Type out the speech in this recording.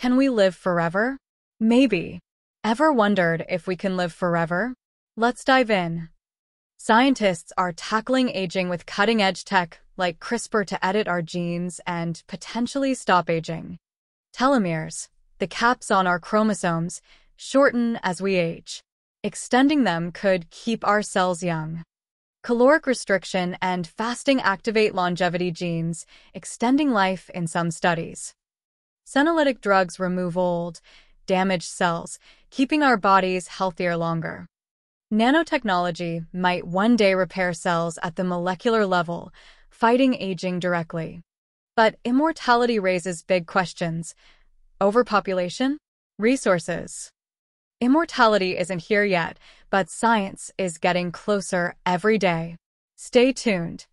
Can we live forever? Maybe. Ever wondered if we can live forever? Let's dive in. Scientists are tackling aging with cutting-edge tech like CRISPR to edit our genes and potentially stop aging. Telomeres, the caps on our chromosomes, shorten as we age. Extending them could keep our cells young. Caloric restriction and fasting activate longevity genes, extending life in some studies. Senolytic drugs remove old, damaged cells, keeping our bodies healthier longer. Nanotechnology might one day repair cells at the molecular level, fighting aging directly. But immortality raises big questions. Overpopulation? Resources? Immortality isn't here yet, but science is getting closer every day. Stay tuned.